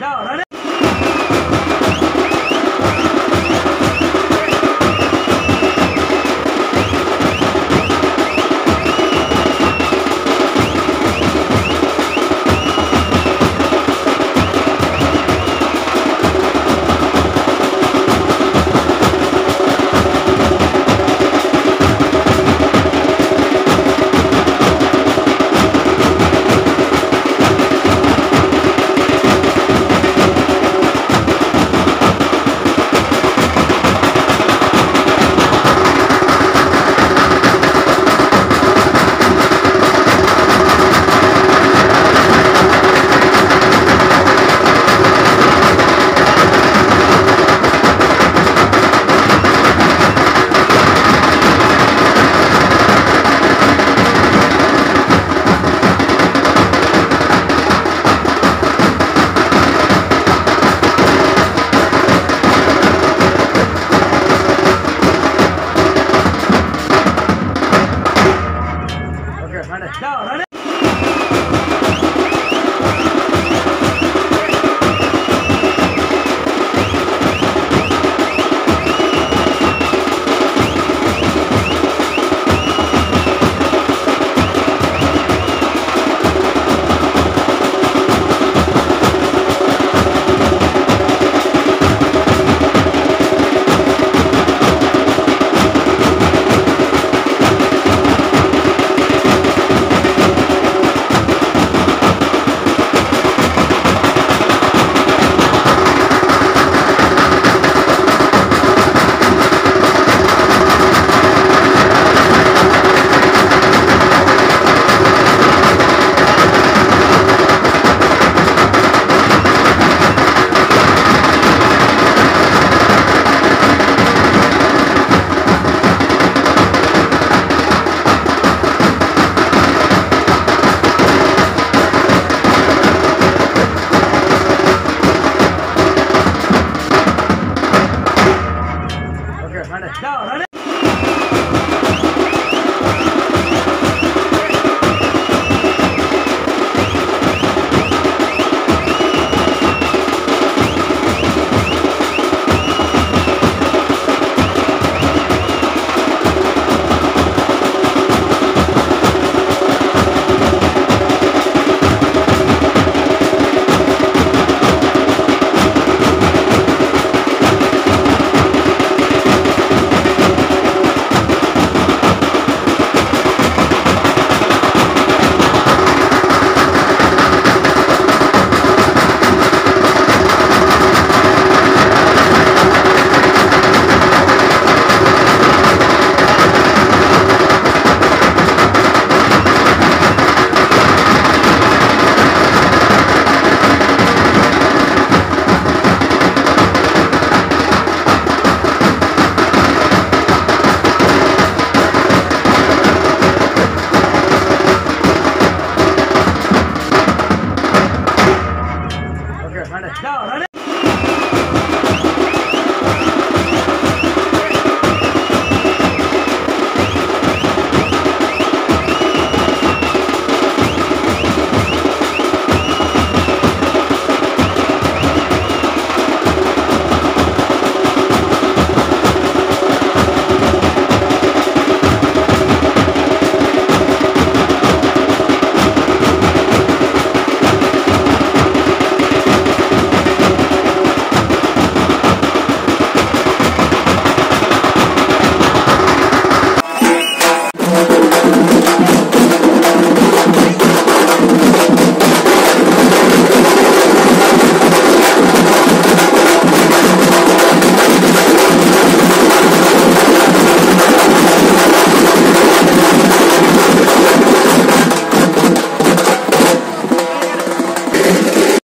Down,